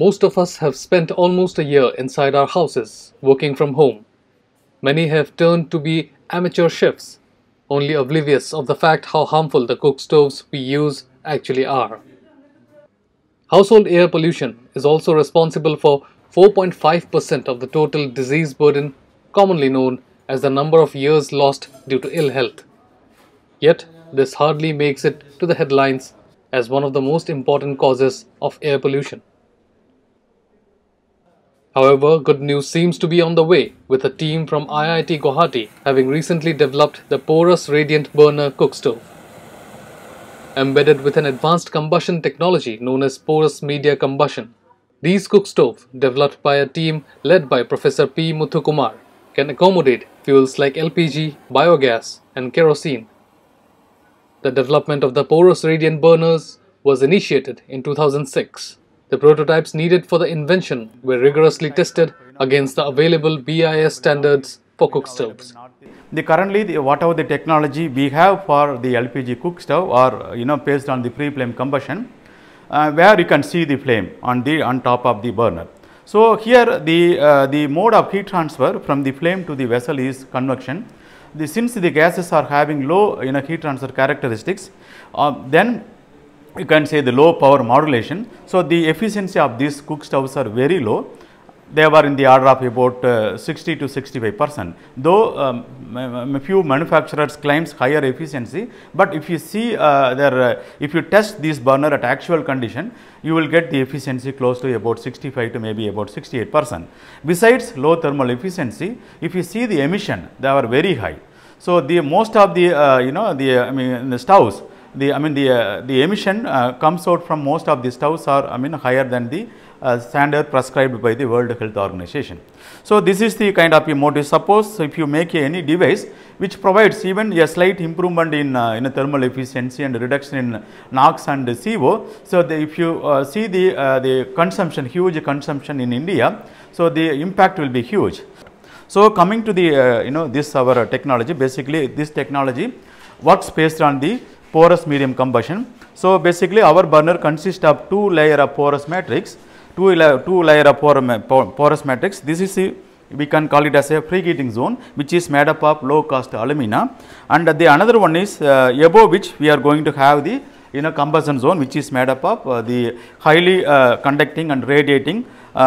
Most of us have spent almost a year inside our houses, working from home. Many have turned to be amateur chefs, only oblivious of the fact how harmful the cook stoves we use actually are. Household air pollution is also responsible for 4.5% of the total disease burden, commonly known as the number of years lost due to ill health. Yet, this hardly makes it to the headlines as one of the most important causes of air pollution. However, good news seems to be on the way with a team from IIT Guwahati having recently developed the porous radiant burner cook stove. Embedded with an advanced combustion technology known as porous media combustion, these cook stoves, developed by a team led by Professor P. Muthukumar, can accommodate fuels like LPG, biogas, and kerosene. The development of the porous radiant burners was initiated in 2006. The prototypes needed for the invention were rigorously tested against the available BIS standards for cook stoves. The currently the, whatever the technology we have for the LPG cook stove are you know based on the free flame combustion uh, where you can see the flame on the on top of the burner. So, here the uh, the mode of heat transfer from the flame to the vessel is convection. The, since the gases are having low you know heat transfer characteristics uh, then you can say the low power modulation. So, the efficiency of these cook stoves are very low. They were in the order of about uh, 60 to 65 percent. Though um, few manufacturers claims higher efficiency but if you see uh, their uh, if you test this burner at actual condition you will get the efficiency close to about 65 to maybe about 68 percent. Besides low thermal efficiency if you see the emission they are very high. So the most of the uh, you know the i mean the stoves the I mean the uh, the emission uh, comes out from most of the stoves are I mean higher than the uh, standard prescribed by the World Health Organization. So, this is the kind of a motive. Suppose if you make any device which provides even a slight improvement in, uh, in thermal efficiency and reduction in NOx and CO. So, the, if you uh, see the, uh, the consumption, huge consumption in India, so the impact will be huge. So, coming to the you know this our technology basically this technology works based on the porous medium combustion. So, basically our burner consists of two layer of porous matrix two two layer of porous matrix. This is the we can call it as a preheating zone which is made up of low cost alumina and the another one is uh, above which we are going to have the you know combustion zone which is made up of uh, the highly uh, conducting and radiating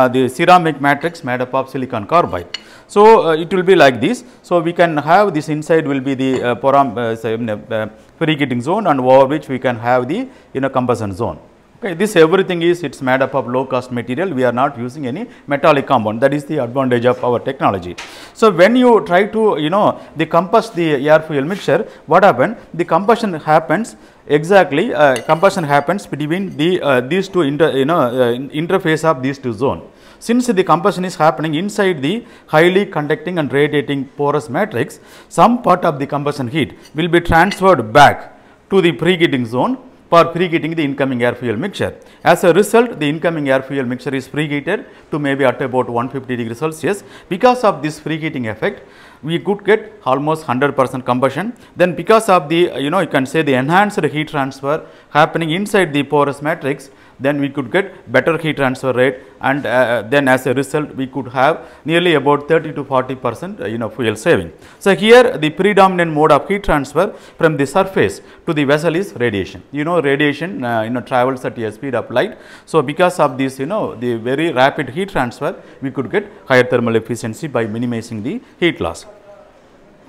the ceramic matrix made up of silicon carbide. So, uh, it will be like this. So, we can have this inside will be the uh, poram, uh, zone and over which we can have the you know combustion zone. Okay, this everything is it's made up of low cost material. We are not using any metallic compound. That is the advantage of our technology. So when you try to you know the combust the air fuel mixture, what happen? The combustion happens exactly uh, combustion happens between the uh, these two inter, you know uh, interface of these two zone. Since the combustion is happening inside the highly conducting and radiating porous matrix, some part of the combustion heat will be transferred back to the preheating zone for preheating the incoming air fuel mixture. As a result, the incoming air fuel mixture is preheated to maybe at about 150 degrees Celsius. Because of this preheating effect, we could get almost 100 percent combustion. Then because of the you know you can say the enhanced heat transfer happening inside the porous matrix, then we could get better heat transfer rate and uh, then as a result we could have nearly about 30 to 40 percent uh, you know fuel saving. So, here the predominant mode of heat transfer from the surface to the vessel is radiation. You know radiation uh, you know travels at a speed of light. So, because of this you know the very rapid heat transfer we could get higher thermal efficiency by minimizing the heat loss.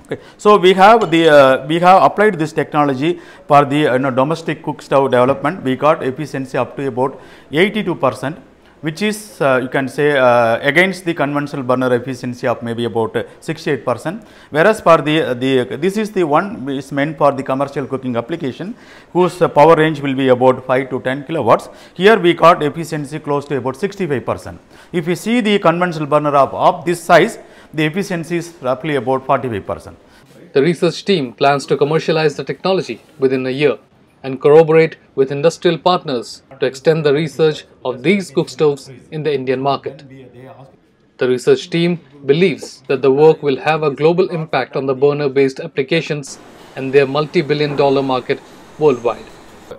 Okay. So, we have the uh, we have applied this technology for the you know, domestic cook stove development. We got efficiency up to about 82 percent which is uh, you can say uh, against the conventional burner efficiency of maybe about 68 percent. Whereas, for the, the this is the one is meant for the commercial cooking application whose power range will be about 5 to 10 kilowatts. Here we got efficiency close to about 65 percent. If you see the conventional burner of, of this size the efficiency is roughly about 45 percent. The research team plans to commercialize the technology within a year and corroborate with industrial partners to extend the research of these cook stoves in the Indian market. The research team believes that the work will have a global impact on the burner based applications and their multi billion dollar market worldwide.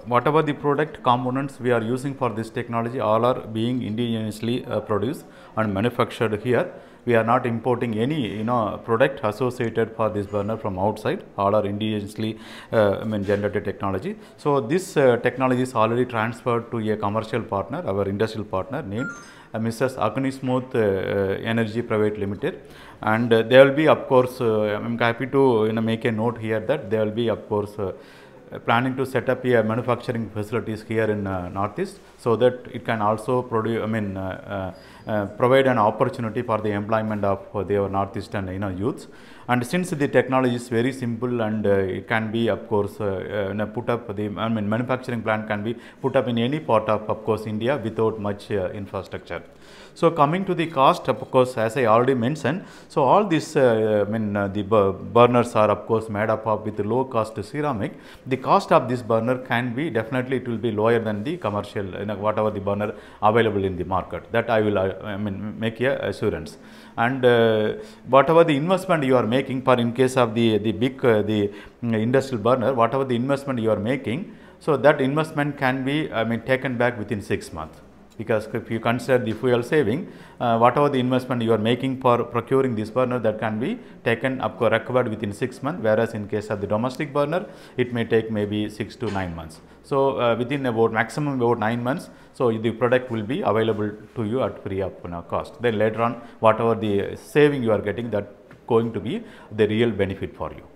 Whatever the product components we are using for this technology, all are being indigenously uh, produced and manufactured here. We are not importing any you know product associated for this burner from outside. All are indigenously uh, I mean generated technology. So this uh, technology is already transferred to a commercial partner, our industrial partner named uh, Mrs. Agnisumukh uh, uh, Energy Private Limited, and uh, there will be of course. Uh, I'm happy to you know make a note here that there will be of course. Uh, uh, planning to set up a manufacturing facilities here in uh, northeast so that it can also produce i mean uh, provide an opportunity for the employment of uh, their northeastern you know youths and since the technology is very simple and uh, it can be of course uh, uh, put up the i mean manufacturing plant can be put up in any part of of course india without much uh, infrastructure so coming to the cost, of course, as I already mentioned, so all these, I mean, the burners are of course made up of with low cost ceramic. The cost of this burner can be definitely it will be lower than the commercial, you know, whatever the burner available in the market. That I will, I mean, make a assurance. And uh, whatever the investment you are making, for in case of the the big uh, the industrial burner, whatever the investment you are making, so that investment can be, I mean, taken back within six months because if you consider the fuel saving, uh, whatever the investment you are making for procuring this burner that can be taken up recovered within 6 months whereas in case of the domestic burner it may take maybe 6 to 9 months. So, uh, within about maximum about 9 months, so the product will be available to you at free of cost. Then later on whatever the saving you are getting that going to be the real benefit for you.